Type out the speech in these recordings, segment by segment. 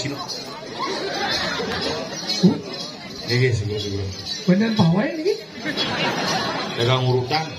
Cino. Iya, segera, segera. Bener pawai ini. Dagang urutan.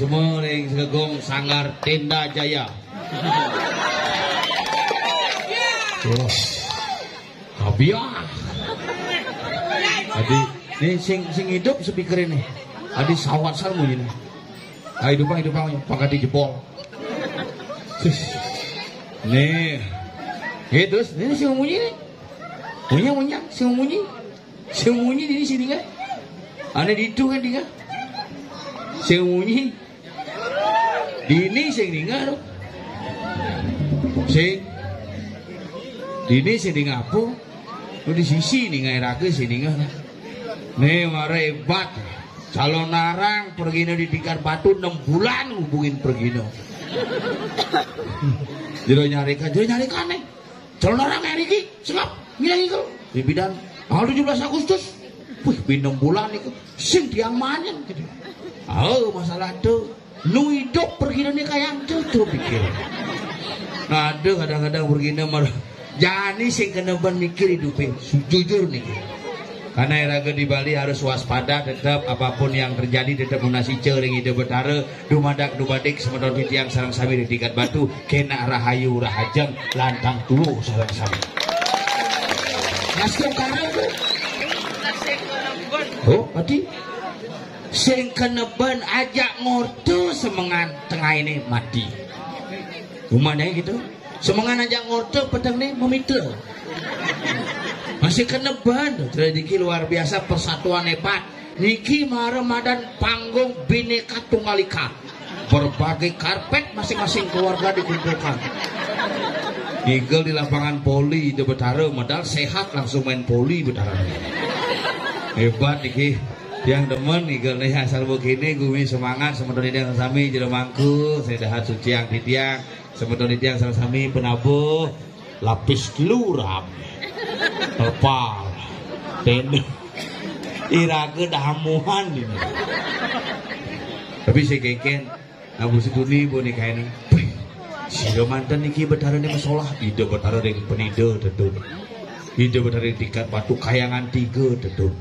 Semua ning segegong Sanggar Tenda Jaya. Wah. Kabiah. Adi, nih sing sing hidup speaker ini. Adi sawat sarmu ini. Ayo hidup hidup pangkat dijebol. Nih. Eh terus ini si munyi nih. Munya munya si munyi. Si munyi di sini kan. Di itu kan dia. Si munyi. Di ini sing dengar. Sing di ini sing dengapu. Lu di sisi nih ngairake sini dengar. Nih mara hebat. Calon narang pergi di tingkat batu 6 bulan hubungin pergi Jero nyari kan, jero nyari kan nih. Calon orang hari ini, sekap, ngilang itu. Di bidang, tanggal 17 Agustus. Wih, bintang bulan itu, sing tiang manyan gitu. Oh, masalah itu, nu hidup pergi nih kayak tuh pikir. Aduh, kadang-kadang pergi nomor. Jani sing kena ban mikir hidupnya, jujur nih. Karena eraga di Bali harus waspada tetap apa pun yang terjadi tetap munasi cering ide betara dumadak dumadik semeton tiang sarang sami di tingkat batu kena rahayu rahajeng lantang tulu sarang sami. Nasib karena itu. Oh, berarti sing keneban ajak ngorto semengan tengah ini mati. Rumahnya gitu. Semengan ajak ngorto petang nih memitra masih keneban tradisi luar biasa persatuan hebat. Niki Ramadan panggung bineka tunggal ika berbagai karpet masing-masing keluarga dikumpulkan. Eagle di lapangan poli di Betara modal sehat langsung main poli Betara hebat Niki yang demen Eagle nih asal begini gue semangat sementara yang sami jelemangku saya dahat suci yang titiang sementara yang sami penabuh lapis luram Tepal. Tenda. Iraga dahamuhan ini. Tapi si keken, Abu Situni boneka ini. Si mantan niki betara ni masalah. Ida betara dengan penida tentu. Ida betara tingkat batu kayangan tiga tentu.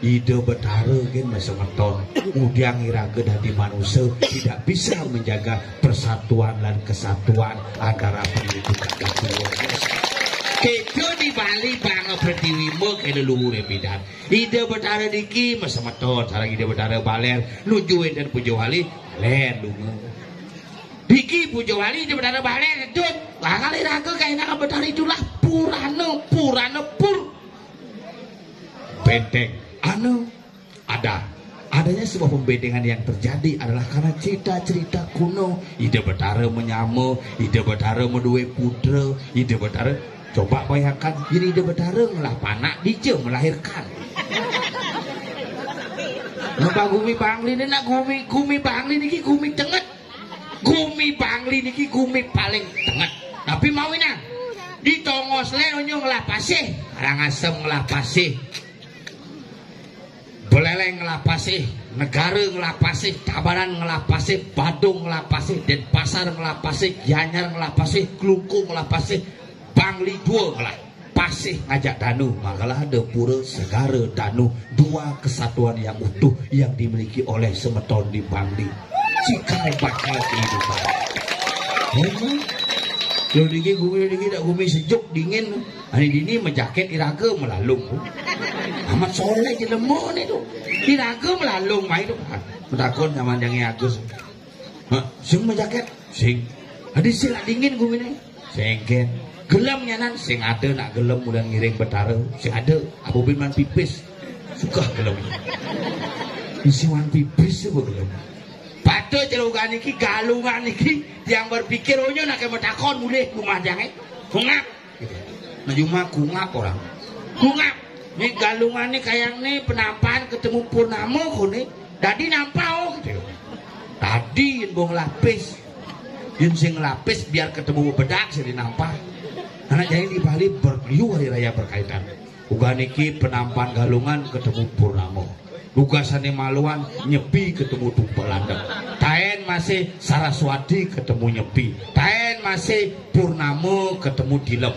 Ida betara kan masa meton. Kemudian iraga dari manusia tidak bisa menjaga persatuan dan kesatuan itu kata luar biasa. Kedo di Bali bangga pertiwi mo kay leluhur bidan. Ide betara diki masa meton sarang ide betara baler nujuin dan pujo wali baler lungu. Diki pujo wali ide betara baler jut. Lah kali raga kay nak betara itulah purano purano pur. Benteng anu ada. Adanya sebuah pembedengan yang terjadi adalah karena cerita-cerita kuno. Ide betara menyamu ide betara medue putra ide betara coba bayangkan ini ide betara ngelah panak dije melahirkan. Napa gumi bangli ini nak gumi gumi bangli niki gumi tenget. Gumi bangli niki gumi paling tenget. Tapi mau ini di tongos le onyo ngelah pasih. Karangasem ngelah pasih Beleleng ngelapasi, negara ngelapasi, tabanan ngelapasi, badung ngelapasi, denpasar ngelapasi, gianyar ngelapasi, kelungkung ngelapasi, bangli dua ngelapasi ngajak danu. Makalah pura segara danu, dua kesatuan yang utuh yang dimiliki oleh semeton di bangli. Cikal bakal kehidupan. Lo dingin gumi dingin tak gumi sejuk dingin. Hari ini menjaket iraga melalung. Amat soleh je lemah ni tu. Iraga melalung mai tu. Takut zaman yang Agus. Ha, sing sing. Ada sing nak dingin gumi ni. Sengken. Gelam nyanan sing ada nak gelam mudah ngiring betara. Sing ada Abu bin Man pipis. Suka gelam. Isi wan pipis tu gelam. Pada celugan iki galungan iki yang berpikir onyo nak kemo takon mulih kumandang eh. Kungap. Nah cuma kungap orang. Kungap. Ini galungan ini kayak nih penampan ketemu purnama kone. Dadi nampau gitu. Tadi bong lapis. Yang sing lapis biar ketemu bedak sih nampak. Anak jadi di Bali berliu hari raya berkaitan. Uga niki penampan galungan ketemu purnama. Lugasane Maluan nyepi ketemu Tumpalandem. Taen masih Saraswati ketemu nyepi. Taen masih Purnama ketemu Dilem.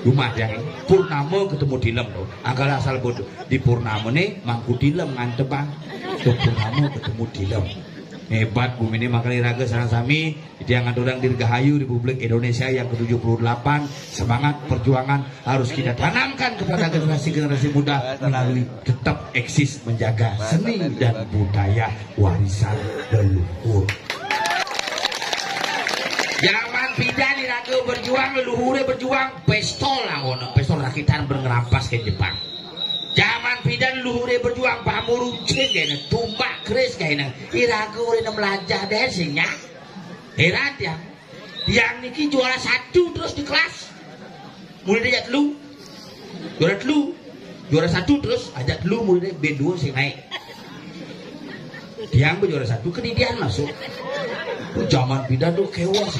Rumah yang Purnama ketemu Dilem loh. Agak asal bodoh. Di Purnama nih mangku Dilem ngantebang. Ke Purnama ketemu Dilem. Hebat bumi ini makanya raga sarang sami yang orang dirgahayu Republik Indonesia yang ke-78 semangat perjuangan harus kita tanamkan kepada generasi-generasi muda melalui tetap eksis menjaga seni dan budaya warisan leluhur. Zaman pidan berjuang leluhurnya berjuang pistol lah ngono. Pistol rakitan berngerampas ke Jepang. Zaman pidan luhure berjuang pamuruncing kayaknya tumbak keris kayaknya iraga udah belajar deh sihnya heran ya yang niki juara satu terus di kelas. Mulai dia lu juara lu juara satu terus ajak lu mulai dia B2 sih naik. Yang juara satu kenidian masuk. Zaman pidan tuh kewas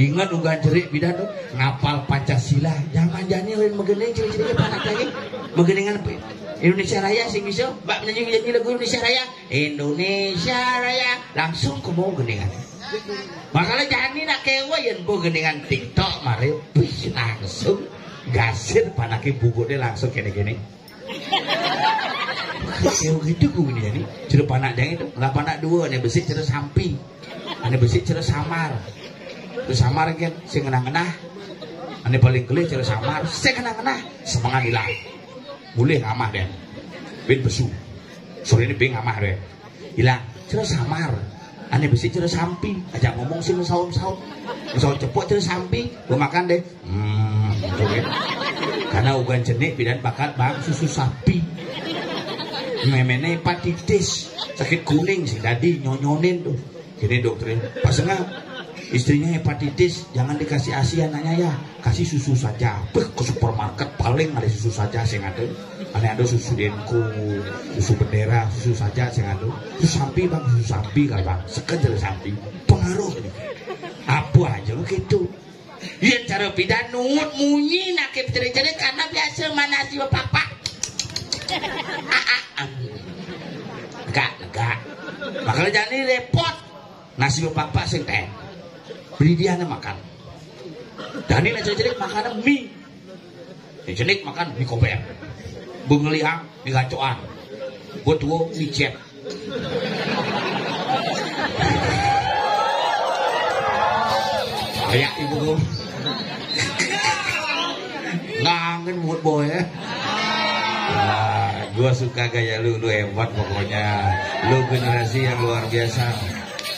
Ingat unggahan jerik bidan tuh ngapal Pancasila. Jangan jani lain megening ciri-ciri panak lagi. Megeningan Indonesia Raya sing bisa mbak menyanyi nyanyi lagu Indonesia Raya Indonesia Raya langsung ke mau geningan. Makanya jani nak kewa yang bu geningan TikTok mari bis langsung gasir panake bubuknya langsung kene-kene. Kewa gitu gue gini jadi. Cerita panak jangan itu. Nggak panak dua. Ini besi cerita samping. Ini besi samar terus samar kan sing ngenah-ngenah ane paling geli cara samar. Sing ngenah-ngenah semangat hilang boleh ngamah deh bin besu. Sore ini bing ngamah deh hilang cara samar. Ane besi cara sampi. Aja ngomong sih saum-saum. Saum cepot cara sampi. Gue makan deh hmm gitu karena ugan jenik bidan bakat bang susu sapi. Memene hepatitis sakit kuning sih tadi nyonyonin tuh. Gini dokterin pas enggak istrinya hepatitis jangan dikasih asi anaknya ya. Kasih susu saja. Beh, ke supermarket paling ada susu saja saya ada. Ada ada susu denku susu bendera susu saja saya ada. Susu sapi bang susu sapi kali bang. Sekedar sapi. Pengaruh nih apa aja gitu. Iya cara pidan nungut munyi nak ceri-ceri karena biasa mana sih bapak? Pak enggak enggak. Makanya jadi repot. Nasi bapak pak sing teh beli dia makan. Dan ini jenik makan mie. Jenik makan mie koper. Bengeliang mie gacoan buat tua mie cek kayak ibu kangen mood boy ya. Gua suka gaya lu, lu hebat pokoknya. Lu generasi yang luar biasa.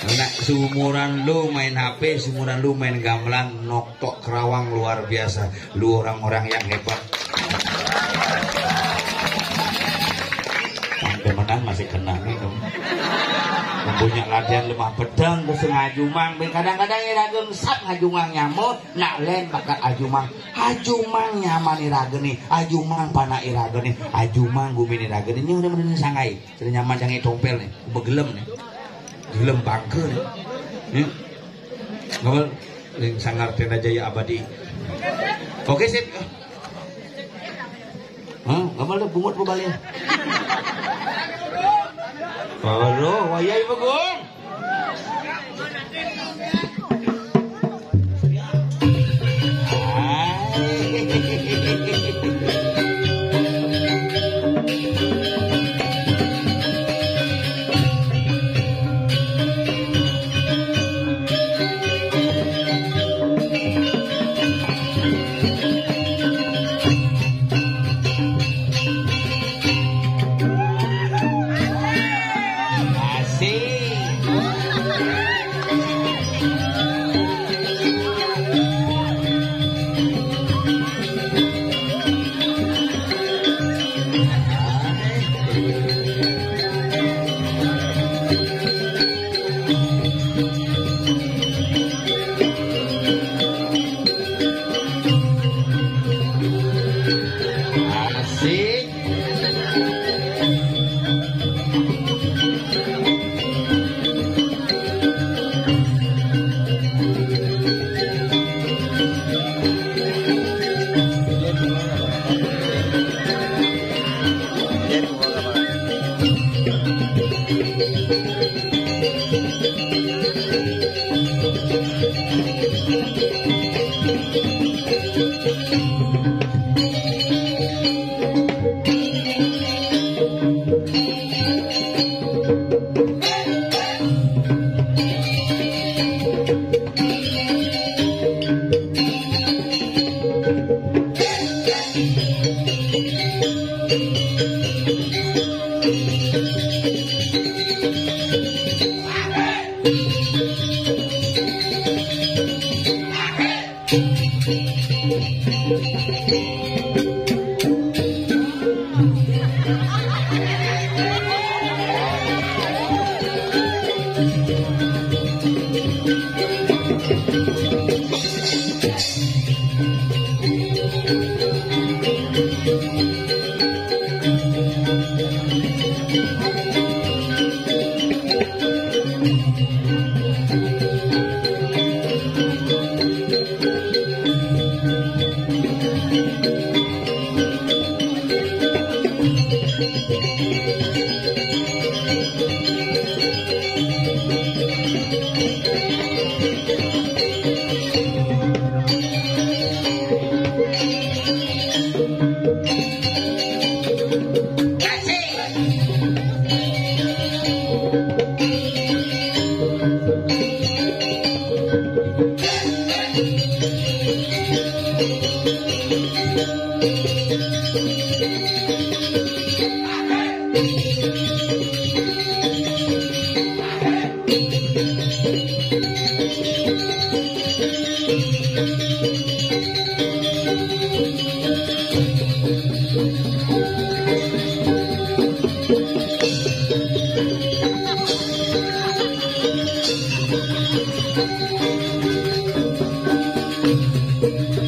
Nah, seumuran lu main HP, seumuran lu main gamelan, noktok kerawang luar biasa. Lu orang-orang yang hebat. Sampai menang masih kena nih dong. Mempunyai latihan lemah pedang terus ngajumang. Kadang-kadang irageun sap ngajumang nyamuk nak lain bakat ajumang. Ajumang nyaman irageni ajumang pana irageni ajumang gumi irageni ini udah bener sangai. Sudah nyaman jangan tompel nih. Begelem nih nih Hmm? ngabel yang sangar tenda jaya abadi oke sip Hah, deh bungut bebalik Baru, wayai bagus.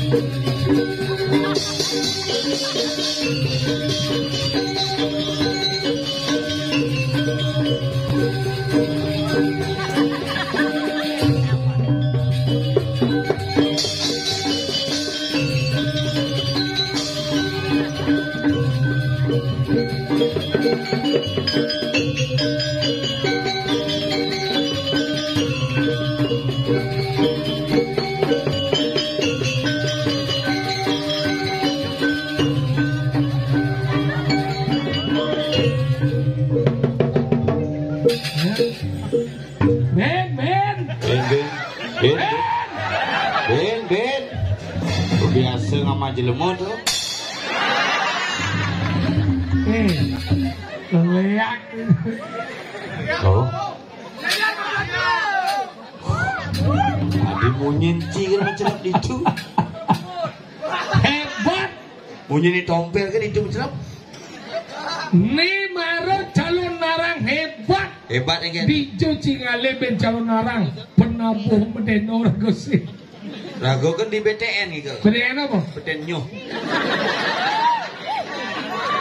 Thank you. Munyin di tompel kan itu mencelap. Nih maro calon narang hebat. Hebat ya kan? Dijo cingale ben calon narang. Penabuh meden orang. Rago kan di BTN gitu. Beden apa? BTN nyoh.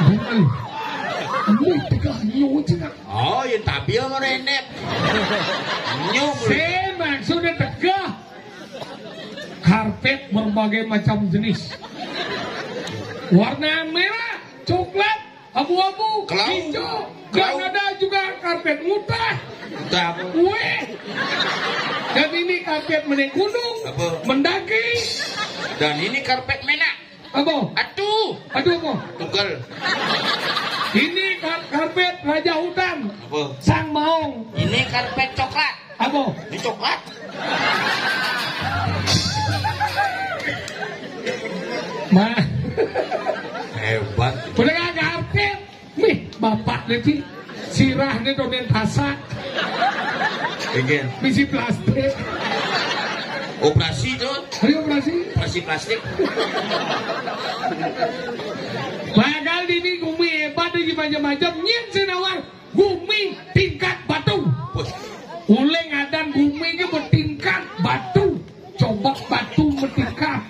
Bukan. Wih, tegak nyo cina. Oh, yang tampil mau renet. Nyoh. Saya maksudnya tegak. Karpet berbagai macam jenis. Warna merah, coklat, abu-abu, hijau. Dan ada juga karpet mutah. Weh. Dan ini karpet menaik gunung, mendaki. Dan ini karpet merah. Apa? Atuh. Aduh apa? Tunggal. Ini kar- karpet raja hutan, Apa? sang maung. Ini karpet coklat. Apa? Ini coklat. Ma, Hebat. udah karpet. Mih, bapak nanti sirahnya donen tasak, Again. misi plastik. Operasi tuh. Ayo operasi. Operasi plastik. Bakal ini gumi hebat lagi macam-macam. Nyen senawar gumi tingkat batu. Uleng adan gumi ke bertingkat batu. Coba batu bertingkat.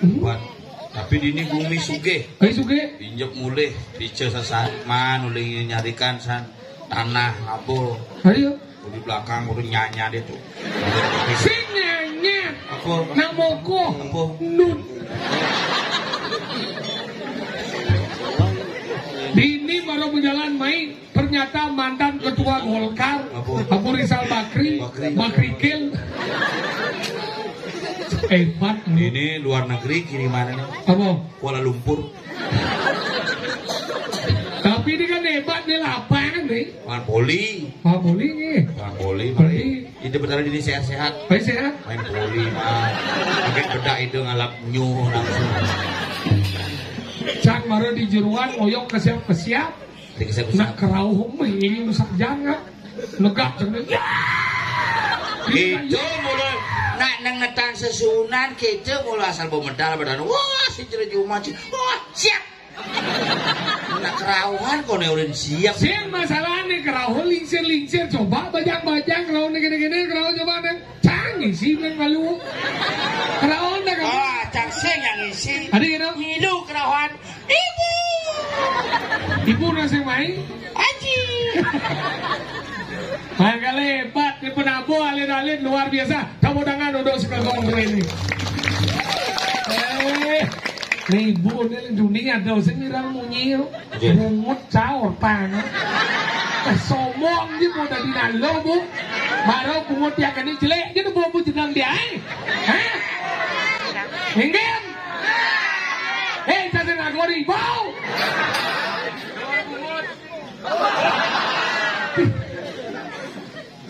Hmm? Tapi ini bumi suge. Ayo suge. Mulai. Dice sasan. Man, ulin nyarikan san. Tanah, ngabul. Ayo. Di belakang udah nyanya dia tuh. Sing nyanyi. Apa? Namoko. Apa? Nun. Dini baru berjalan main ternyata mantan ketua Golkar? Abu Rizal Bakri Bakri. Bakri Kil nih Ini luar negeri kiriman ini. apa Kuala Lumpur. tapi ini kan hebat nih lapangan nih Man poli. Pak Boli nih Man poli. Poli. Itu betul ini sehat-sehat. baik sehat Main poli mah. Pakai bedak itu ngalap nyuh langsung. Cang baru di jeruan ngoyok kesiap kesiap Dikasih nak kerauh ini rusak jangan negak ya Itu mulai nak nengetan sesunan kita mulai asal bawa medal badan. Wah si cerita cuma wah siap. Nak kerauhan kau neurin siap. Sing masalah nih kerauh lingsir lingsir coba bajang bajang kerauh nih gini gini kerauh coba neng canggih sih neng malu kerauh neng Ah, cang sing yang isi. ada gitu Ngilu kerauhan. Ibu. ibu nasi main Aji. Maka lebat di penabu alin-alin luar biasa. Kamu dengan udah sekagong ini. Eh nih ibu nih dunia ada sini orang munyil. Oke. mungut caur pangan Eh, somong dia mau dari nalo bu. Baru bungut ya kan ini jelek. Dia tuh bawa bu jenang dia eh. Hah? Hinggam eh saya ngagori bau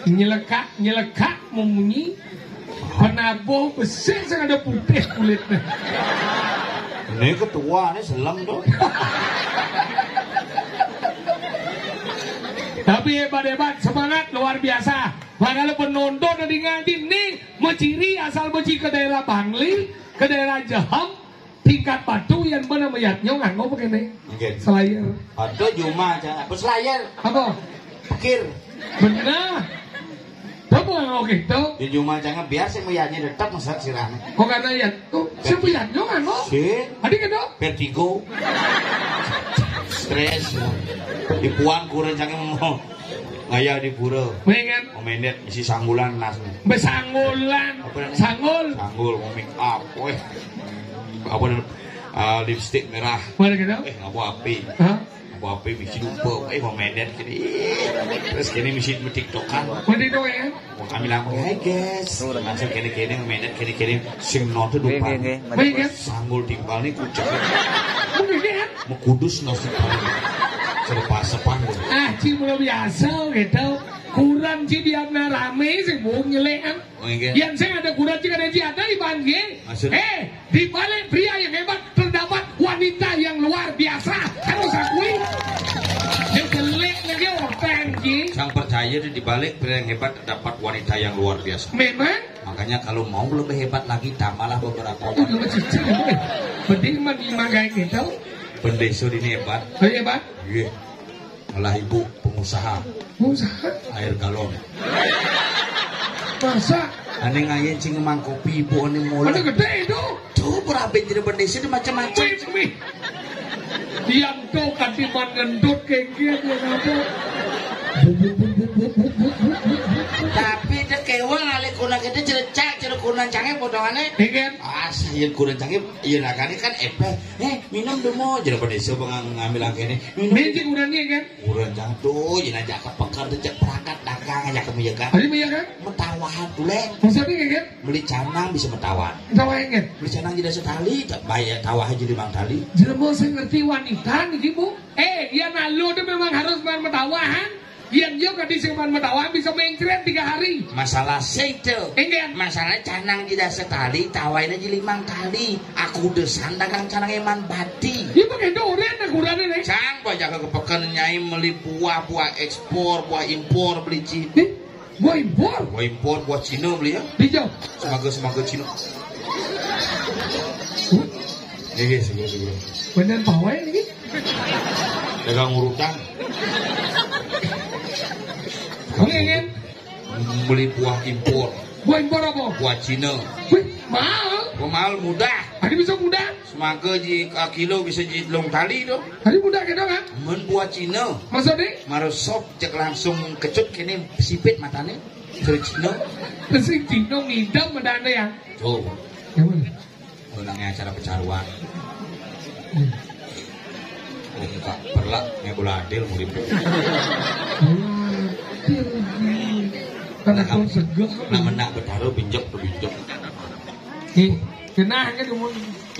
nyelekak nyelekak memunyi penabuh besar sangat ada putih kulitnya Ini ketua ini selam tuh. Tapi hebat-hebat, semangat luar biasa. Makanya penonton dari ngaji nih menciri asal beci ke daerah Bangli, ke daerah Jaham, tingkat batu yang benar meyatnya nganggo begini. Oke. Selayar. Ada cuma jangan apa selayar. Apa? Pikir. Benar. Tahu nganggo gitu? Di cuma jangan biar saya meyaknya tetap masak sirahnya. Kok karena ya tuh siapa yatnya nganggo? Si Adik kan vertigo. Stres. Di puan kurang jangan mau ngaya di pura. Mengen Memendet isi sanggulan nas. besanggulan, Apa sanggul. Sanggul mau make up. Weh. Apa? Ah, lipstick merah. Mana gitu? Eh, ngapu api. Hah? Api misi lupa. Eh, mau medet kini. Terus kini misi tiktokan. Mana itu ya? Mau kami bilang, hai guys. Langsung kini-kini medet kini-kini. Sing nonton Oke, depan. oke, oke. Mengen Sanggul timpal nih kucek. mungkin kan? Mau kudus nasi. Serba sepan. Ah, ci belum biasa gitu. Kurang ci biar rame sih mau nyelekan. Oh. Yang saya ada kurang ci ada di Bangge. Eh, di balik pria yang hebat wanita yang luar biasa. Harus akui yang jelek lagi orang anjing sang percaya di dibalik pria yang hebat dapat wanita yang luar biasa. Memang? Makanya kalau mau lebih hebat lagi tambahlah beberapa wanita. penting menerima gaya kita pendeso ini hebat. Oh, iya, hebat iya. Malah ibu pengusaha. Pengusaha? Air galon. Masa? Ane ngayen cing emang kopi ibu ane mulai. gede itu. Tuh berapa jadi pendeso itu macam-macam. Wih. Yang tuh katiman ngendut kengkian ya ngapa? Tapi dia kewang ale kuna kita cerecak kuna canggih potongannya. Ingin? Ah, saya kuna canggih, iya lah kan kan epe. Eh, minum dulu jadi pendeso pengang ngambil angkene. Minum. Mencik urangnya kan? Urang jangan tuh, jangan ajak ke pekar tuh cek perangkat dagang aja ke meja kan. Hari iya kan? Metawahan tuh leng. Maksudnya kan? Beli canang bisa metawan. Tawa ingin? Beli canang jadi sekali, tak bayar tawah aja di mang tali. Jelema saya ngerti wanita nih bu. Eh, dia nalu itu memang harus main metawahan. Yang dia kan disimpan metawahan bisa mencret tiga hari. Masalah itu. Ingin? Masalah canang tidak sekali, tawain aja limang kali. Aku desan dagang canang eman bati. Dia pakai doren aku urangnya nih. Cang banyak kepekan nyai beli buah, buah ekspor, buah impor beli Cina. Nih, gua impor. Buah impor, buah Cina beli ya. Dijauh. Semaga semaga Cina. Iya, iya, iya, iya. Bener pawai lagi. Dagang urutan. Kamu ingin? Beli buah impor, Gua impor apa? buah Cina. Wih, mahal. Buah mahal mudah. Hari bisa mudah. Semaga ji ka kilo bisa ji long tali tu. Hari mudah gitu kan? Men buah Cina. Maksudnya? Marosop cek langsung kecut kini sipit matane. Dari Cina. Kesing Cino ngidam mendana ya. Tuh, Yang mana? menangnya acara pecaruan. Hmm. Oh, muka perlak, nggak boleh adil murid. Karena kau segel. Nak bertaruh pinjok tuh pinjok. Nih, kena kan kamu.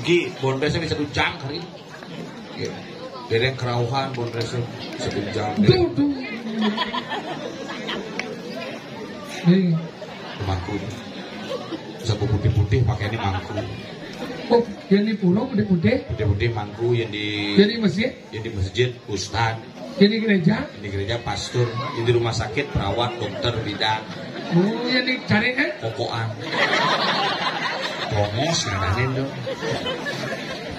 Iki bondresnya bisa jam kali. Ya. Dereng kerauhan bondresnya satu jam. Tuh, tuh. Nih, Mangku. Sabu putih-putih pakai ini mangku. oh, yang di pulau putih-putih, Putih-putih mangku yang di jadi masjid, yang di masjid ustad, jadi gereja, yang di gereja pastor, yang di rumah sakit perawat, dokter, bidan, oh, yang di cari kan? kokoan. Promos ngadain dong.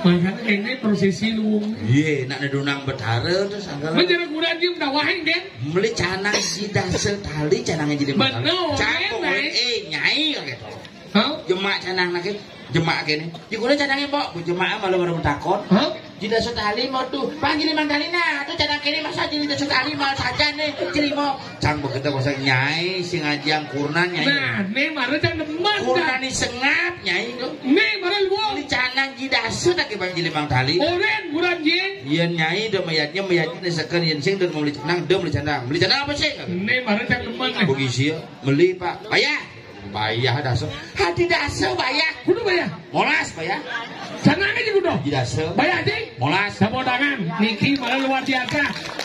Makanya ini prosesi luwung. Iya, nak nedunang betara terus anggal. Menjadi kurang dia mendawahin kan? Beli canang sidah sekali canangnya jadi Bener, Cakep, enak. eh nyai gitu. Hah? Jemak canang lagi, jemak gini. Jikulah canangnya pok, jemak malu baru takon. Hah? Sekali mau tuh panggil nah tuh canang kini masa sekali mal saja nih mau cang begitu masa nyai si ngajang kurnan nyai. Nah, nih marah jangan demen kurnan ni sengap nyai tuh Nih marah luwung. ini canang jidah sudah ke panggil lima kali Oren kurang jeng. Iya nyai udah mayatnya mayatnya nih sekarang yang sing dan mau beli canang dia beli canang beli canang apa sih Nih marah jangan demen nih. Bagi sih beli pak. Bayar bayar dasar hati dasar bayar Kudu bayar. molas bayar Sana aja kudu. di dasar Bayar aja. molas Sabodangan, Niki malah luar biasa.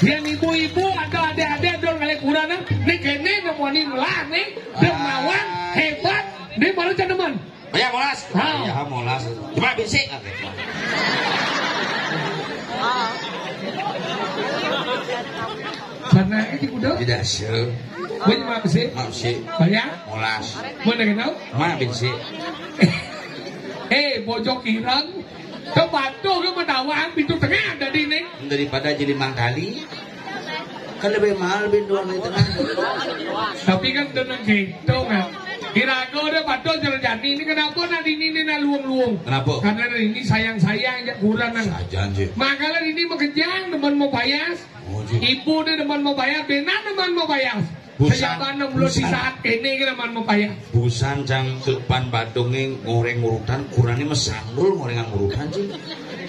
Yang ibu-ibu atau adik-adik dong kali kurang nih kene nemuanin lah nih dermawan hebat nih malah demen. bayar molas Ah. bayar molas cuma bisik Sana aja kudu. di Banyak mah sih. maaf sih Bayar. molas Mana kenal? mana bisik Eh, bojok irang. Kebantu ke menawang pintu tengah ada di ini. daripada jadi mangkali kan lebih mahal di tengah Tapi kan tenang gitu kan. Kirago udah bantu jalan jani ini kenapa nanti ini ini luang-luang. kenapa Karena ini sayang-sayang ya kurang nang. saja anjir Makalah ini mengejar teman mau bayar. oh Ibu dia teman mau bayar, benar teman mau bayar. Busan, mana belum di saat ini bayar. busan cang depan badungnya ngoreng urutan kurangnya mesanggul ngorengan urutan sih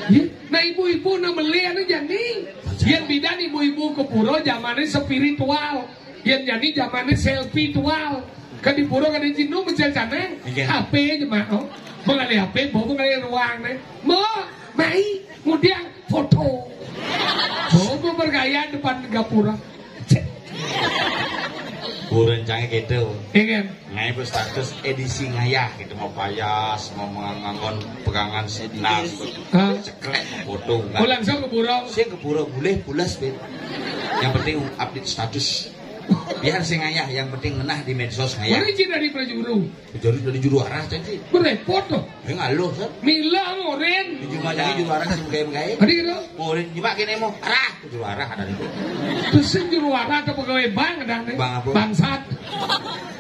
Ya, Nah ibu-ibu nak beli anu jadi. Yang bidan ibu-ibu ke pura zamannya spiritual. Yang jadi zamannya selfitual. Di pura kan di Cino mencari sana. Iya. HP aja mah. Oh. Mengalih HP, bawa mengalih ruang nih. Mau, mai, kemudian foto. Bawa bergaya depan gapura. Cek, kurang cangnya gitu ingin. ngai bu status edisi ngayah gitu mau payas mau mengangon pegangan nas Hah? ceklek foto Oh langsung ke pura. saya ke pura boleh pulas ben yang penting update status biar sing ayah yang penting menah di medsos ngayah Mari cina di prajuru. jadi dari juru arah tadi Berepot tuh. eh ngaluh kan Mila ngoren. di jumlah jadi juru arah sih mengkai mengkai Adi gitu. mau nyimak kene mau arah juru arah ada itu Terus juru arah atau pegawai bank ada nih. Bang apa? Bangsat.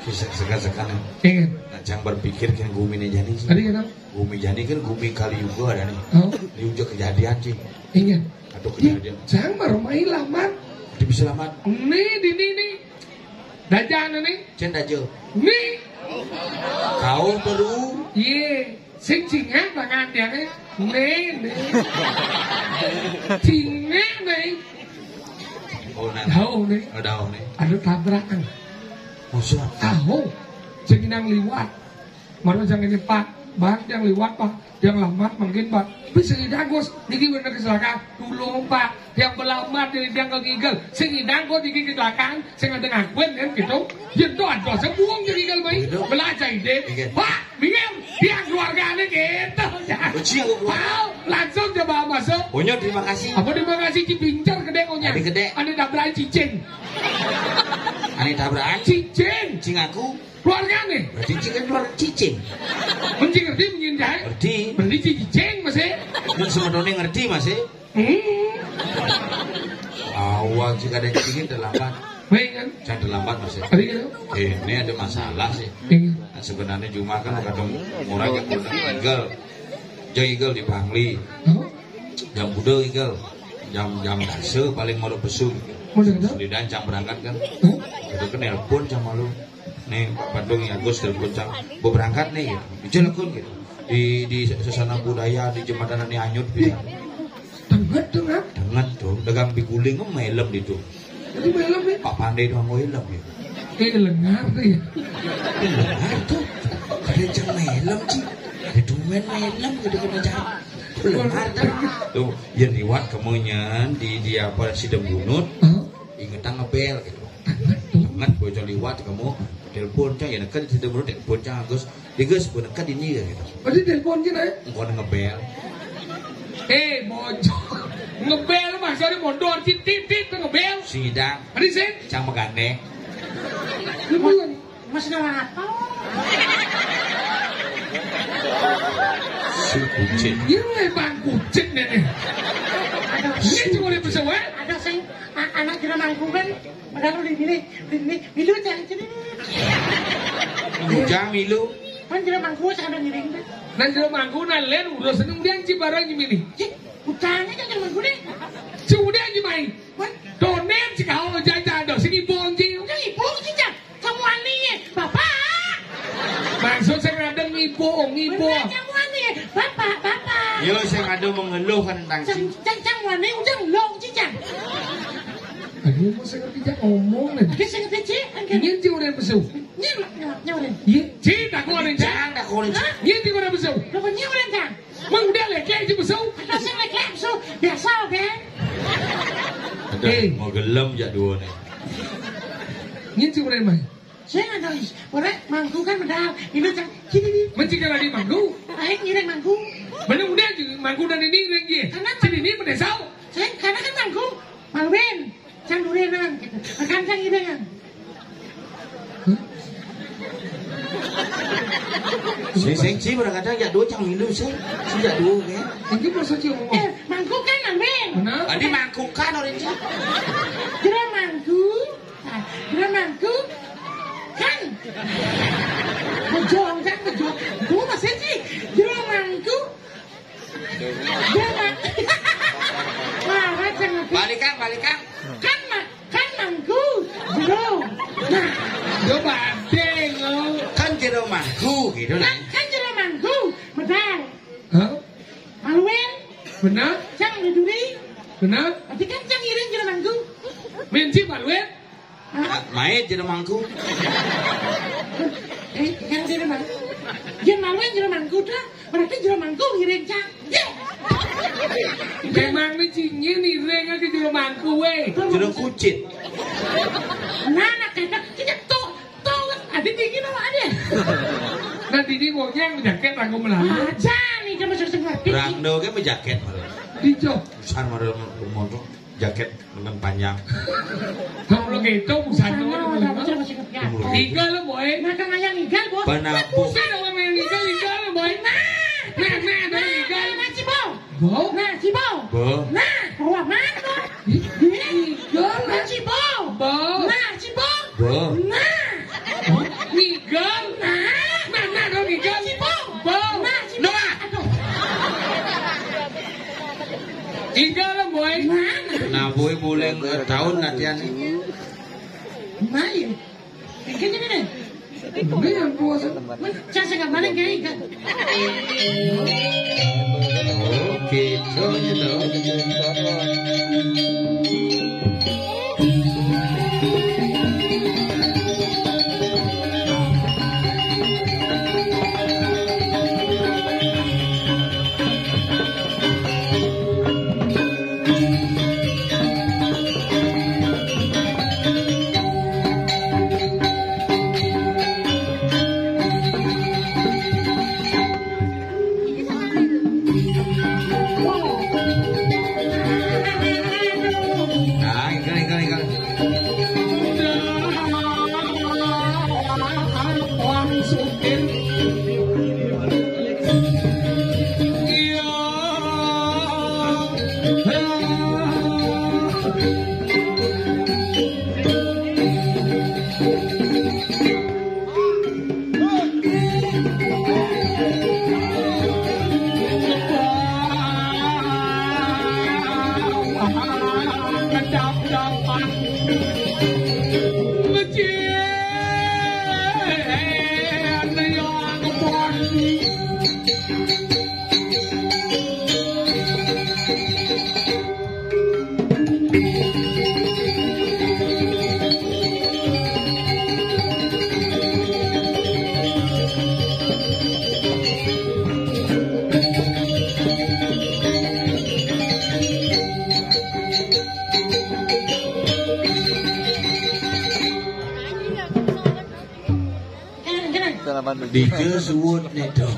bisa segan segan Ingin. nah jangan berpikir kan gumi nih jadi Adi gitu. gumi jadi kan gumi kali juga ada nih Oh, di ujung kejadian sih ingin. atau Ya, kejadian jangan merumai lamat. Bisa selamat Nih di nih nih. Dajan nih. cen aja Nih. kau perlu Ye. Sing cingak tangan dia nih. Nih nih. Cingak nih. oh nah Tahu nih. ada tabrakan. musuh Tahu. Jangan yang liwat. Mana jangan cepat. Bang yang liwat pak. Yang lambat mungkin pak. Bisa didanggus. Niki bener kecelakaan. Dulu pak. Yang belamat dari dia kegigil. Sing didanggus diki kecelakaan. Sing ada ngakuin kan gitu. Yang doa doa sebuang jadi gigil baik. Gitu. Belajar ide. Iya. Pak. Bingung. Dia keluarganya gitu. Uci aku keluar. Tahu. Langsung coba masuk. Onyo terima kasih Apa terima kasih Cipincar gede konya. Gede. Ada dabrakan cicing. Ani tabrakan Cicing. cing aku Keluarganya. berarti cing kan keluar cicing Mencing ngerti menyindai. ngerti Beli cicing masih. dan semedone ngerti masih Hmm. awal jika ada cingin terlambat Baik kan? jangan terlambat masih gitu. eh, ini ada masalah sih Ingin. nah, sebenarnya cuma kan kadang orang yang udah eagle jam eagle di Bangli Oh. jam budel eagle jam jam dase paling mau besu Mau dengar? Sudah jam berangkat kan Hah? itu kan nelpon sama lu nih Pak Bandung ya Gus telepon jam gue berangkat nih gitu itu lekun gitu. Di di sesana budaya di jembatan ini anyut gitu. Tengah tengah. dengan tuh dagang biguling kan melem itu Jadi malam nih. Pak Pandai doang melem gitu Eh lengar ya. Benar tuh. Ada jam melem sih ada dumen melem gitu kena jam Lengar tuh. Yang liwat kemudian di di apa si dembunut ingetan ngebel gitu. Banget bocor liwat kamu telepon cang ya nekat di dembunut telepon cang Gus digas pun nekat ini ya gitu Tadi telepon kita ya. engkau ngebel Eh bocor. Ngebel mas dari mondor titit titit ngebel. sidang Tadi sih. cang megane. Mas nama apa? si kucing Iya bang kucing dia bisa. Ada a- anak kan di sini di sini milu jadi milu kan kan udah seneng dia utangnya kan aja main. Sih kau jajan dong sini bonji. udah ibu sih jangan kamu aneh bapak Maksud saya ngadeng ibu, ibu. bener kamu aneh bapak bapak yo saya ngado mengeluh kan tentang Cang si cang cang aneh udah long sih jangan Aduh, mau saya ngerti jangan ngomong nih. Oke, saya ngerti cik kan kan Ini sih udah besu. nyawak nyawak nyawak Iya, cik tak kau ada cik. jangan dah kau Hah? Ini sih udah besu. Lo punya orang kan? Mang udah lek aja besu. Ada sing lek so biasa oke? ada Eh. mau gelem ya dua nih Ini sih udah Saya nggak tahu, orang mangku kan medal. Ini cang, gini nih, Mencik lagi manggu. ayo ngiring mangku. Mana udah juga manggu dan ini lagi. Jadi ini pada sao. Saya karena kan mangku, malwen, cang durenan gitu. Makan cang ngiringan. si sing si kadang ya dua cang milu sih si ya dua kan Ini masa sih ngomong. Dike suwut nih dong.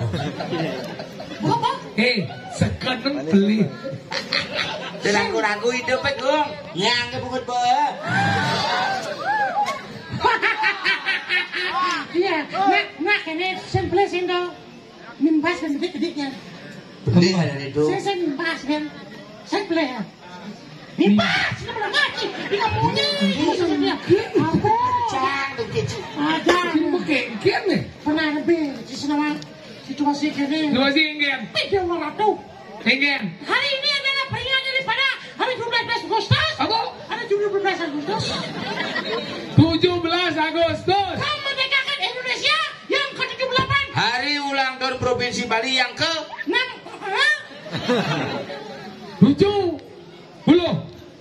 Bapak. Eh, sekarang beli Dan ragu-ragu hidup eh gong. Yang kebungut bola. Iya, nak, nak, ini simples itu. Mimbas kan gede-gedenya. Beli ada itu. Saya saya mimbas kan. Saya beli ya. Mimbas, ini pernah ngaji. Ini ngomongnya. Masa dia. Apa? Cang tuh kecil. Ada. Ini bekengkian nih Pernah lebih. Di sana situasi gini. Lu masih ingin Video ratu. Ingin Hari ini adalah peringatan daripada hari 17 Agustus. Apa? Hari 17 Agustus. 17 Agustus Kemerdekaan Indonesia yang ke-78. Hari ulang tahun Provinsi Bali yang ke 6. Hah? 7 Puluh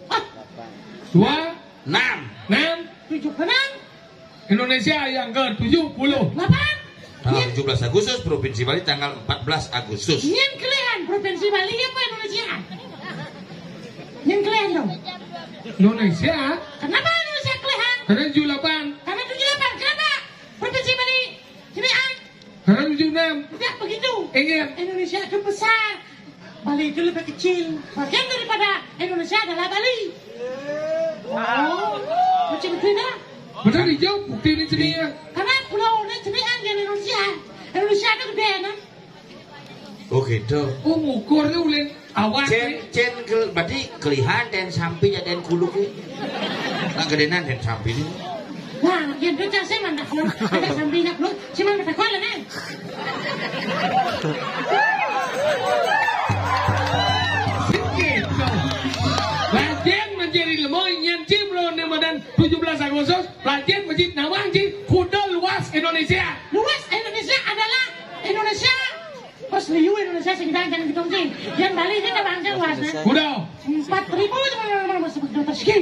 Ah, Dua 6. Enam 76. Indonesia yang ke 70 8. Tanggal 17 Agustus Provinsi Bali tanggal 14 Agustus. Nyen kalian Provinsi Bali apa Indonesia? Nyen kalian dong. Indonesia Kenapa Indonesia kalian? Karena 78 Karena 78. Kenapa? Provinsi Bali. Kalian Karena 76 tidak begitu. Ingin Indonesia itu besar. Bali itu lebih kecil. Bagian daripada Indonesia adalah Bali. Oh, macam itu dah. Benar dijawab bukti ini sini ya Karena pulau ini jenis di Indonesia. Indonesia itu gede kan? Oh gitu. Oh ngukurnya ulin awak Cen cen ke, berarti kelihan dan sampi ya dan kuluk ini. Nah gedenan dan sampi ini. Nah, yang itu saya mana kalau ada sampingnya belum, cuma ada sekolah nih. Gitu sih. Yang Bali ini kan bangsa luasnya. Kuda Empat ribu cuma ke persegi.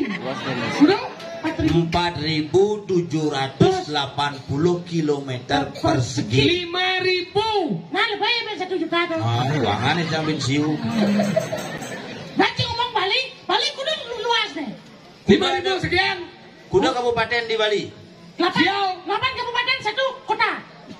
Kuda Empat ribu. 4780 km persegi. 5000 Nah, lebih ya satu juta tuh. Ah, ini jamin siu. Nanti ngomong Bali, Bali kudu luas deh. 5000 sekian Kuda kabupaten di Bali. Delapan, delapan kabupaten satu kota.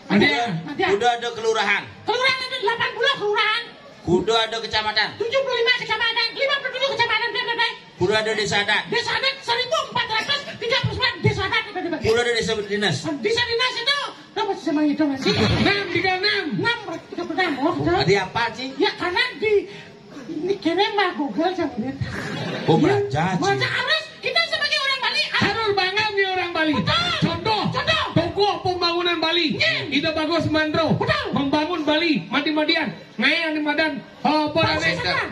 Ada Ada. Kuda ada kelurahan. Kelurahan ada 80 kelurahan, Kuda ada kecamatan. 75 kecamatan, 57 kecamatan, dan dan Kuda Guru ada desa adat. Desa adat 1439 desa adat. Guru ada desa dinas. Desa dinas itu sama nggak sih? Enam tiga enam. Enam tiga puluh enam. Oh, betul. Ada apa sih? Ya karena di ini kira mah Google sama dia. Oh, belajar, Ci. Baca harus kita sebagai orang Bali harus Harus bangga nih orang Bali. Betul. Pembangunan Bali. Ide bagus mandro. Membangun Bali. Mati-matian. Ngayak di Madan. Oh.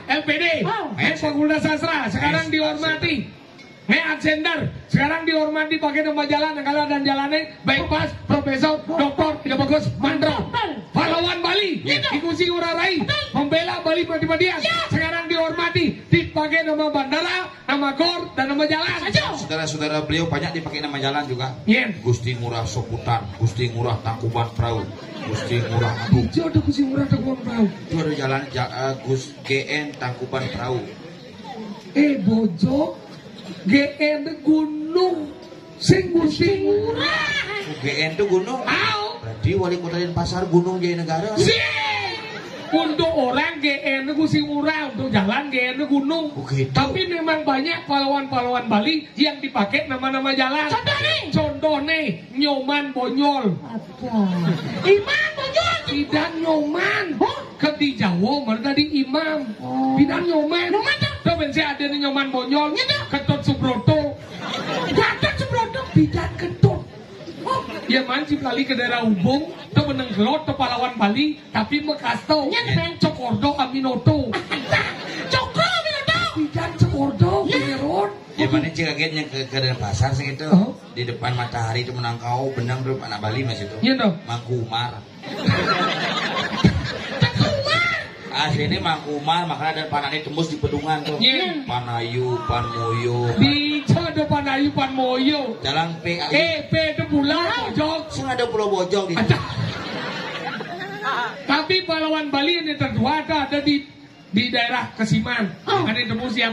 LPD. Oh. Eh, Fakultas Sastra. Sekarang dihormati. Ngayak Sender. Sekarang dihormati pakai nama jalan. Negara dan jalannya. Bypass. Profesor. Doktor. Ide bagus mandro. Betul. Pahlawan Bali. Gitu. Ikusi urarai. Membela Bali mati-matian. Ya. Sekarang dihormati. Dipakai nama bandara. Nama gor. Dan nama jalan. Saudara-saudara beliau banyak dipakai nama jalan juga. Yen. Gusti Ngurah Soputan, Gusti Ngurah Tangkuban Perahu, Gusti Ngurah Agung. Hijau ada kusi murah kuang perahu. Itu ada jalan ja- eh, Gus GN Tangkuban Perahu. Eh bojo GN gunung sing gusti murah. GN itu gunung. Au. Berarti wali kota Denpasar Gunung Jaya Negara. Untuk orang GN gusti murah, untuk jalan GN gunung. Oh, gitu. Tapi memang banyak pahlawan-pahlawan Bali yang dipakai nama-nama jalan. Contoh nih. Contoh nih, Nyoman Bonyol. Ada. Iman bojol. Tidak Nyoman. Oh. Ke di Jawa mana tadi imam. Oh. Tidak Nyoman. Nyoman tuh. Tuh bensi ada nih Nyoman Bonyol. Gitu. Ketut Subroto. Gatot sebrodo. Bidan ketut. Ya mancip lali ke daerah Ubung, tuh meneng gelot tuh pahlawan Bali, tapi mekasto. Nya, Ben. Cokordo Aminoto. Cokro Minoto. Bidan Cokordo, Penerot. Ya mana cik kagetnya ke ke Denpasar sih itu. Oh. Di depan matahari itu menangkau benang tuh anak Bali mas itu. Iya dong. Mangku Umar. Asli ini Mangku Umar makanya ada panani tembus di pedungan tuh. Iya. Panayu, Panmoyo. Di depan Ayu Pan Moyo. Jalan P. Eh, P itu pulau pojok. Sing ada Pulau Bojong di Ada. Tapi pahlawan Bali yang tertua ada, ada di di daerah Kesiman. Oh. Ada yang temu siap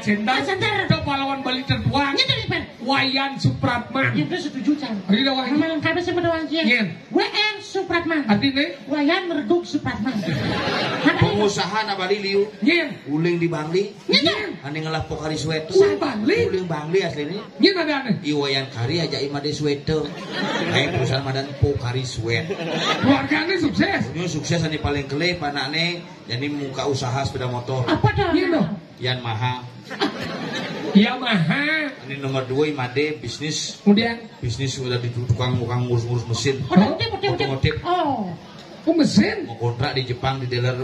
Ah. Itu pahlawan Bali tertua. Nya dari pen. Wayan Supratman. Ya udah setuju can. Ada dah wayan. Lengkapnya sama doang Yen. kia. WR Supratman. Artinya, Wayan Merguk Supratman. Pengusaha na Bali liu. nyen. Uling di Bangli. Nyen. Ane ngelah pokari sweater. Uling Bangli? Uling Bangli asli ini. Nyen ada aneh. Iwayan kari aja imade sweater. Kayak perusahaan madan pokari sweat. Keluarganya sukses. Ini sukses ane paling kelip anaknya. Jadi muka usaha sepeda motor. apa dah? Iya dong. Yan Maha. Yamaha. Ini nomor dua imade bisnis. Kemudian, Bisnis udah di tukang tukang ngurus-ngurus mesin. Otomotif, otomotif. Otomotif. Oh. oh mesin. Mau kontrak di Jepang di dealer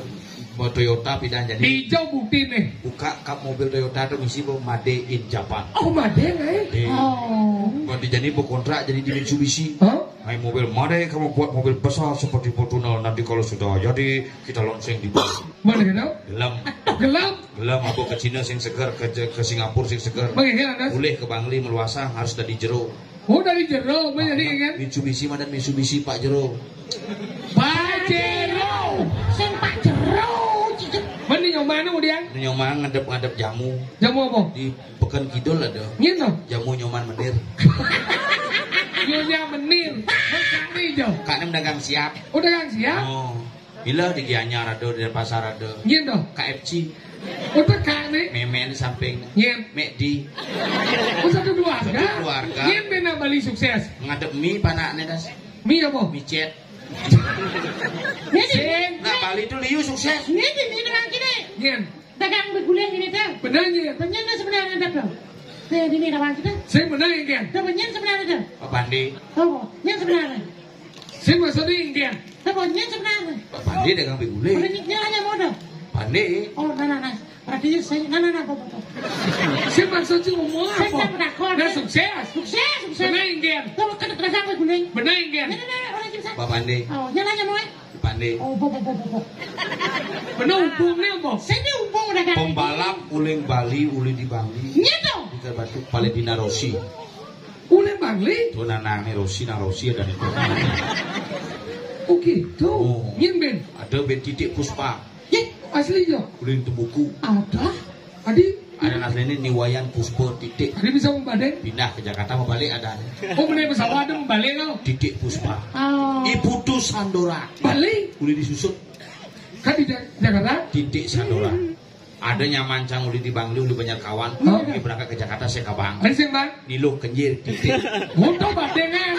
Toyota pindah jadi Hijau bukti nih. buka kap mobil Toyota itu misi bahwa Made in Japan. Oh, madeng eh. Di, Oh. Di jadi kontrak jadi di Mitsubishi. Hah? Hai mobil Made kamu buat mobil besar seperti Fortuner nanti kalau sudah jadi kita launching di. Mana gitu? Gelam, gelap. gelam aku ke Cina sing segar ke ke Singapura sing segar. Anda? Boleh ke Bangli meluasang harus dari jero. Oh, dari jero. Mana jadi kan? Mitsubishi mana Mitsubishi Pak Jero. Sing Pak Jero. cicit. Mana kemudian? Nyoman ngadep-ngadep jamu Jamu apa? di Pekan Kidul ada dong. jamu nyoman menir. Nyonya menir. Hijau. Kak nem dagang siap. Udah kan siap? Oh, bila di Gianyar ada di pasar ada. Dong. KFC, Udah kan nih. memen samping. Nyen. McD, Oh, satu keluarga. Satu keluarga. Nyen benar Bali sukses. ngadep mie panaknya das. Mi apa? Mie cet. Sing. Nah Bali itu liu sukses. ini di ini dengan kini. Nyen. Dagang bergulian ini tuh. Benar nyen. Penyen sebenarnya ada tuh. Nah, ini lawan kita. Saya benar nyen. Tuh penyen sebenarnya tuh. Pak Pandi, Oh, nyen sebenarnya. Saya maksudnya nyen. Tuh penyen sebenarnya. Pak Pandi dagang Udah begule. nyiknya hanya modal. Pandi, Oh, nah, nah, nah. Berarti saya, nah, nah, nah, nah. Saya maksudnya ngomong apa? Nah sukses. Sukses, sukses. Benar nyen. Tuh, kan dagang bergulian. Benar nyen. Nah, nah, nah, Pak Pandi, Oh, aja mau. Pak Pandi. Oh, bo, bo, bo, bo, bo. Benar hubungnya apa? Saya ini umpung dagang. Pembalap uling Bali, uli di Bali. Nyeto. Di Batu Palestina Rossi. Ule Bangli. Itu nanangnya Rossi, nah Rossi ada di Oh gitu. Oh. Nyen ben. Ada ben titik puspa, Ye, asli yo. uling tembuku. Ada. Adi. Ada aslinya niwayan puspa titik. Adi bisa membadeng. Pindah ke Jakarta mau balik ada. Oh benar pesawat ada membalik kau. Titik puspa. Oh. Ibu tuh Sandora. Balik. Uli disusut Kan di Ja- Jakarta. titik Sandora. ada nyamancang uli di Bangli uli banyak kawan Oh. Ini berangkat ke Jakarta saya kabang Ay sing bang. niluh kenjir titik Mundo badengan.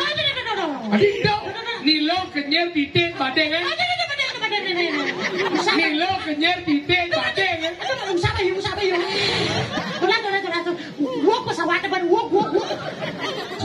Nilo kenyal titik badengan. Nilo kenyal titik badengan. aduh, aduh, usah bayu, usah ulah, ulah. Wok pesawat depan, wok, wok, wok.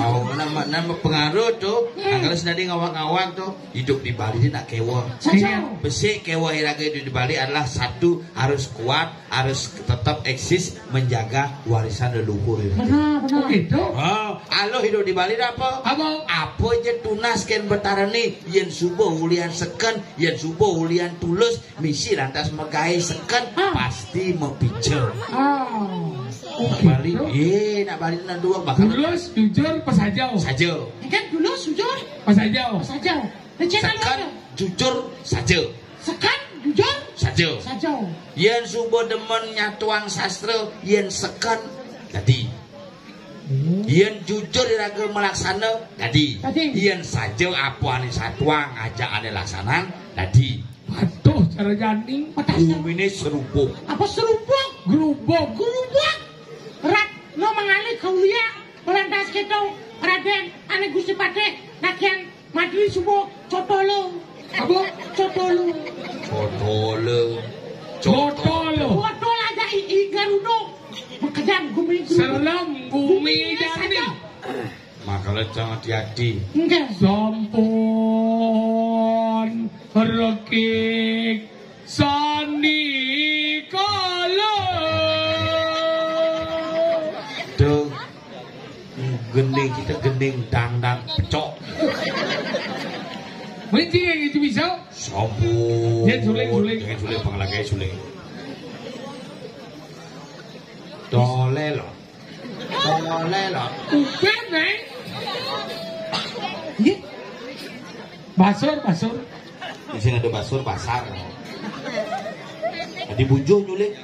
Oh, nama nama pengaruh tuh. Nah, kalau sedang ngawang-ngawang tuh hidup di Bali ini nak kewa. Saja. Besi kewa iraga hidup di Bali adalah satu harus kuat, harus tetap eksis menjaga warisan leluhur. Benar, Oh benar. gitu. Oh, alo hidup di Bali apa? Apa? Apa je tunas ken betarani yen subuh ulian seken, yen subuh ulian tulus, misi lantas megai seken, Ah. pasti mempicel. Oh. Bali, eh nak Bali nak dua bakal Tulus, jujur, pasajau. saja. Kan dulu sujud, Pasajau. saja. Lecet Sekan aja. jujur saja. Sekan, jujur, Saja. saja. Yen subuh demen nyatuang sastra, yen seken jadi. Yen jujur iraga melaksana jadi. Jadi. Yen saja apa ane satuang ajak ane laksanan jadi. Aduh, cara janing. Bumine serupuk. Apa serupuk? Gerubuk. Gerubuk. Rat, lo mengalih ke Uya, keto Raden, ane Gusti pate nakian, madri subo cotolo. Apa? Cotolo. Cotolo. Cotolo. Cotolo ada ii Garudo. Makanya gumi Garudo. Selam bumi Garudo. Makalah jangan diadi. Sampun. Rekik. Sampun. Gending kita gending dang-dang pecok. Mesti yang itu bisa. Sampun. Yen suling, suling. Jangan suling pengelagay suling. Dole lo. Dole lo. Uben eh. Iya. Basur, basur. Di sini ada basur pasar. Di bunjung nyulik.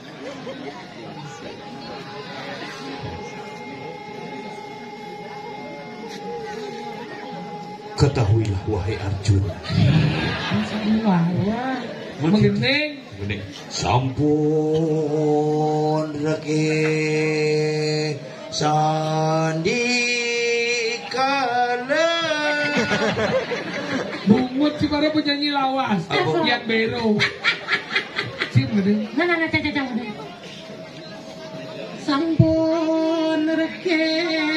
Ketahuilah wahai. Mengening. Gending. Sampun reke sandikala. Bungut si para penyanyi lawas. Bero. Si mengening. Nah, nah, nah. Sampun rekek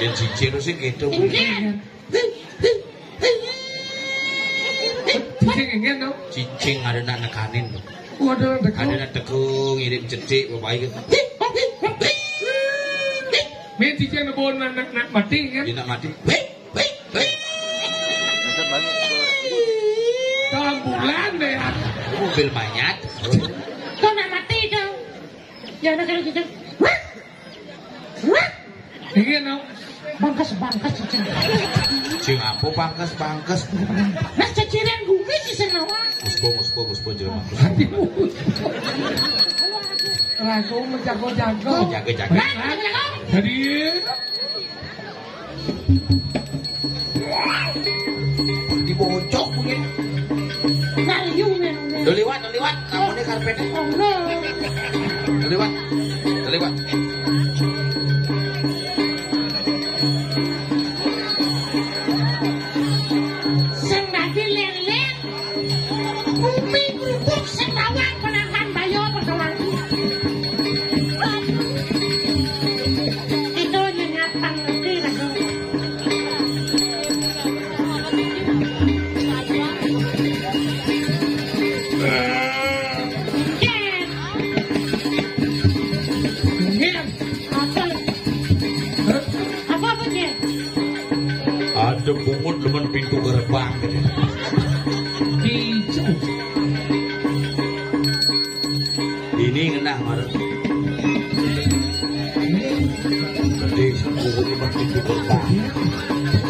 Cicing itu sih gitu. Cicing ada nak nekanin. Waduh, Ada nak tekung, ngirim cedik, bapak gitu. Main cicing nebon nak nak mati kan. Dia nak mati. Deh. Mobil mayat. Kau nak mati kau. Ya nak kena cicing. Ingin no. Bangkas bangkas cicing. Cicing apa pangkas. Nah ciciran gue sih senawa. Muspo muspo muspo jelema. Jaga jaga. Nah, jaga jaga. Jadi Di bocok mungkin. You nih. Udah lewat, udah lewat. Kamu nih karpetnya. Oh no. Udah lewat.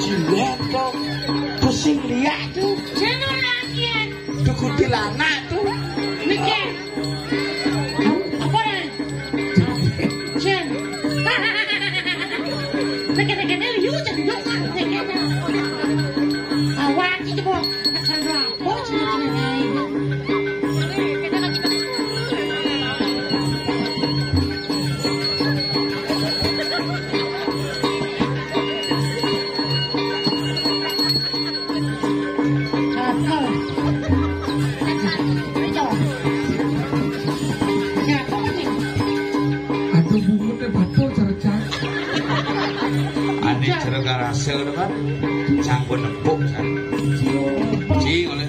Cilek kok, kusing liat tuh. Jangan lagi. Tukur pilanak. jereng karo asil to kan. Jangkon nepuk jan. Ji oleh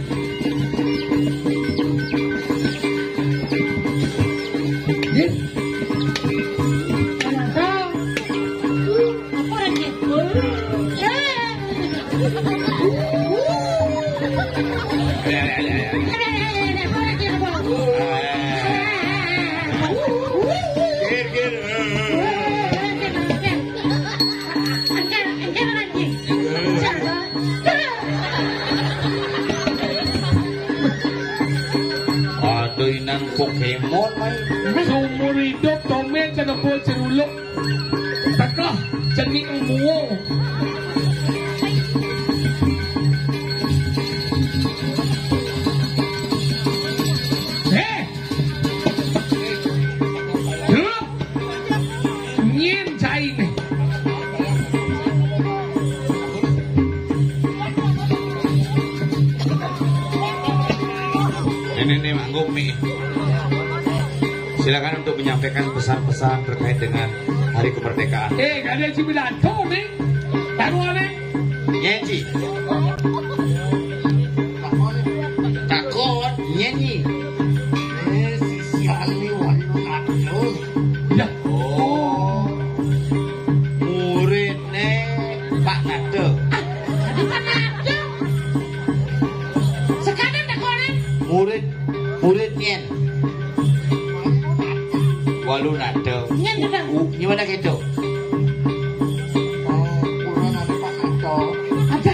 Silakan untuk menyampaikan pesan-pesan terkait dengan Hari Kemerdekaan. Eh, ada si pidato ni. Tahu ni? Nyanyi. Takut nyanyi. Ya. Oh. Muridnya Pak Nado. Sekarang tak Murid murid nyen. Walu Nado. Uh, gimana gitu? Oh, kurang ada Pak Ada?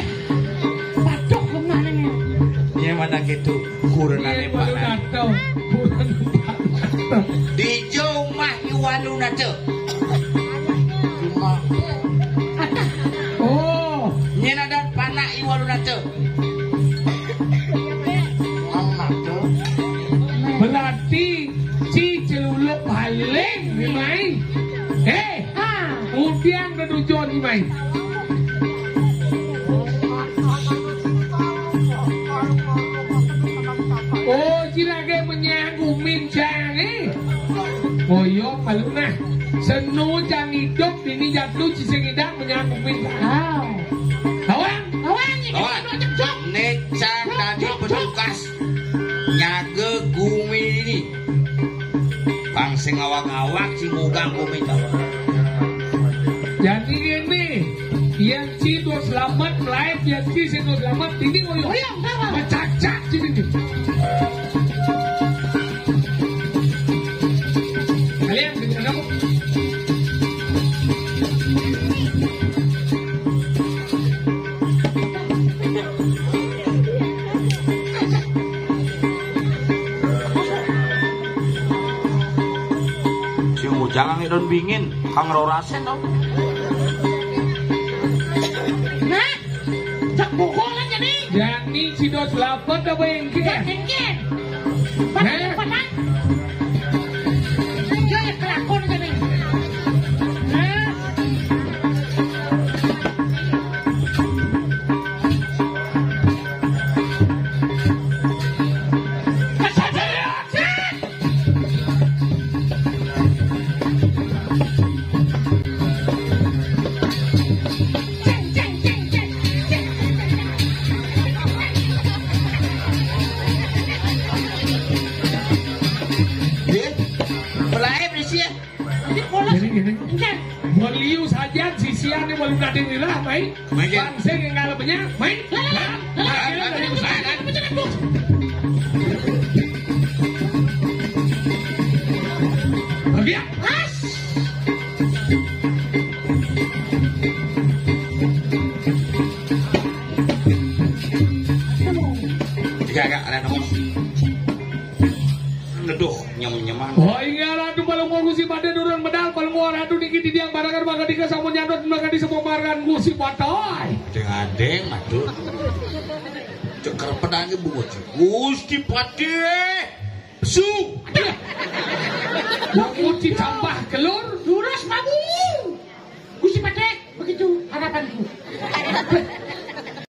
Padok kemana nih? Gimana gitu? Kurang Pak Nato. baby. Oh, jirage menyanggung mincang eh. Oh yo. Senu jang hidup, dini jatuh, jisik hidang menyanggung mincang. Oh. Oyong kawan Macacak sini. Kalian dengar mujang ngidon bingin, kang rorasen tau. Jadi cido selamat apa yang Tak kia? kengken Patak patak Yo sisian yang belum nading nilah, mai. Mai, Jen. Bangseng yang ngalapnya, mai. Lah,